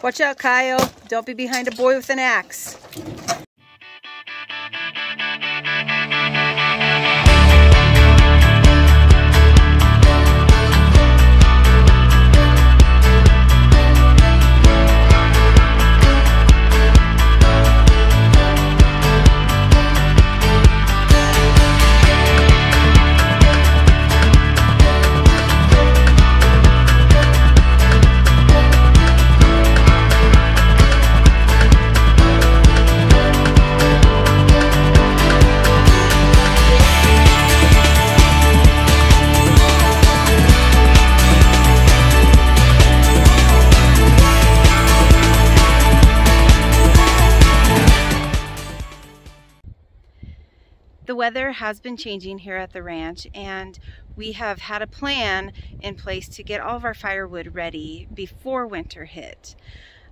Watch out, Kyle. Don't be behind a boy with an axe. Weather has been changing here at the ranch and we have had a plan in place to get all of our firewood ready before winter hit.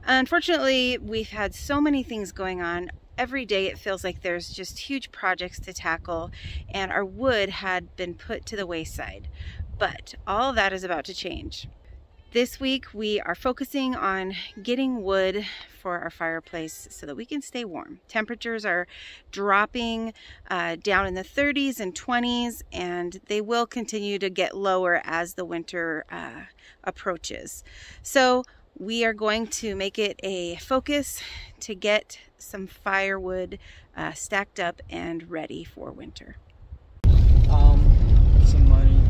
Unfortunately, we've had so many things going on. Every day it feels like there's just huge projects to tackle and our wood had been put to the wayside. But all that is about to change. This week we are focusing on getting wood for our fireplace so that we can stay warm. Temperatures are dropping uh, down in the 30s and 20s and they will continue to get lower as the winter uh, approaches. So we are going to make it a focus to get some firewood uh, stacked up and ready for winter. Um, some money.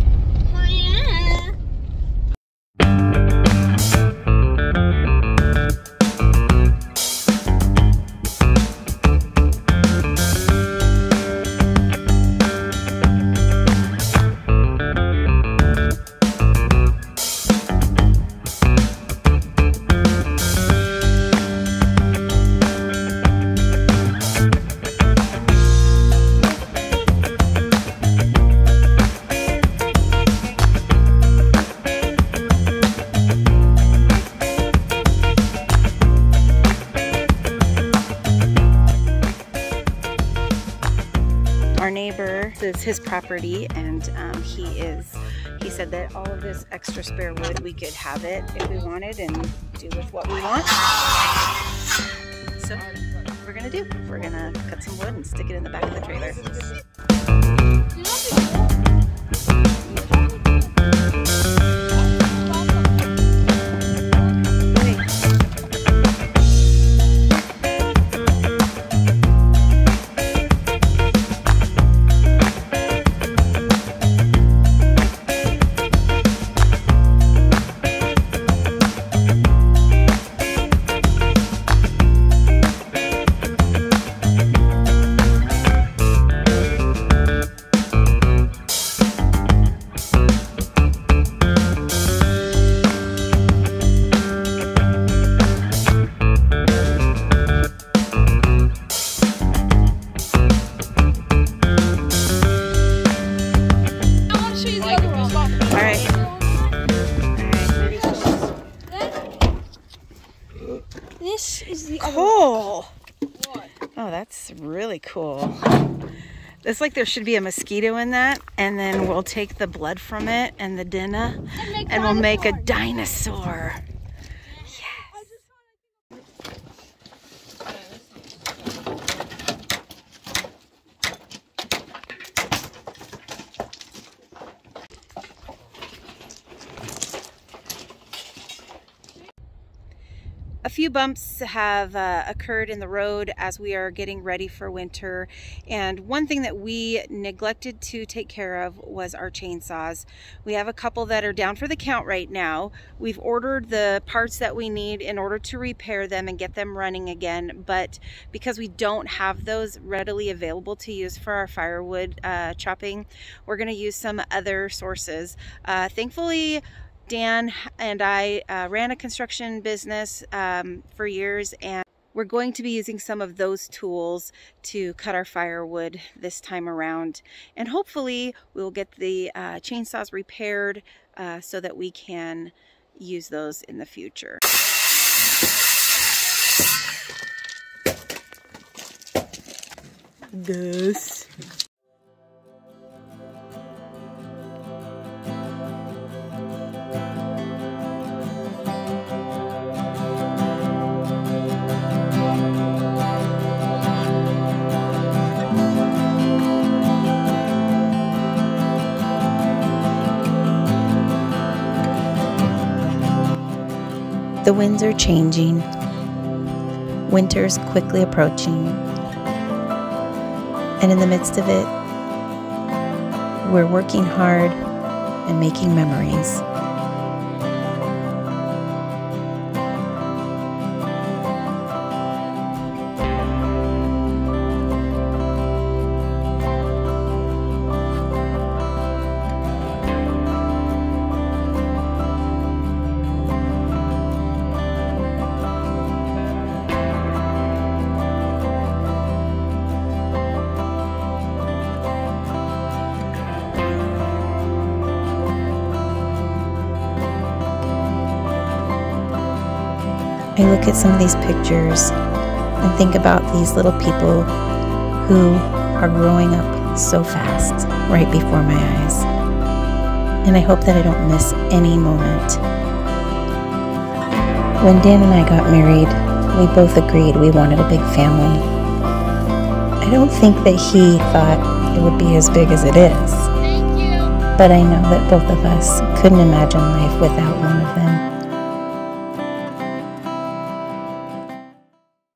our is his property and um, he is he said that all of this extra spare wood we could have it if we wanted and do with what we want. So we're gonna do we're gonna cut some wood and stick it in the back of the trailer that's really cool. It's like there should be a mosquito in that and then we'll take the blood from it and the dinner make and we'll make a dinosaur A few bumps have uh, occurred in the road as we are getting ready for winter. And one thing that we neglected to take care of was our chainsaws. We have a couple that are down for the count right now. We've ordered the parts that we need in order to repair them and get them running again. But because we don't have those readily available to use for our firewood uh, chopping, we're going to use some other sources. Uh, thankfully, Dan and I uh, ran a construction business um, for years, and we're going to be using some of those tools to cut our firewood this time around. And hopefully, we'll get the uh, chainsaws repaired uh, so that we can use those in the future. This. The winds are changing. Winter's quickly approaching. And in the midst of it, we're working hard and making memories. I look at some of these pictures and think about these little people who are growing up so fast right before my eyes. And I hope that I don't miss any moment. When Dan and I got married, we both agreed we wanted a big family. I don't think that he thought it would be as big as it is, Thank you. but I know that both of us couldn't imagine life without one of them.